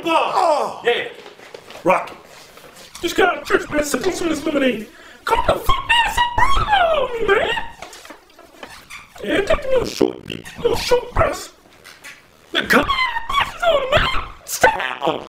White Claw. Oh. Yeah. Rocky. Just got out of church, man. Sipping some of this lemonade. Come the fuck man, some on me, man. Yeah, take a little short beat, little short press. Now come on, man. Stop.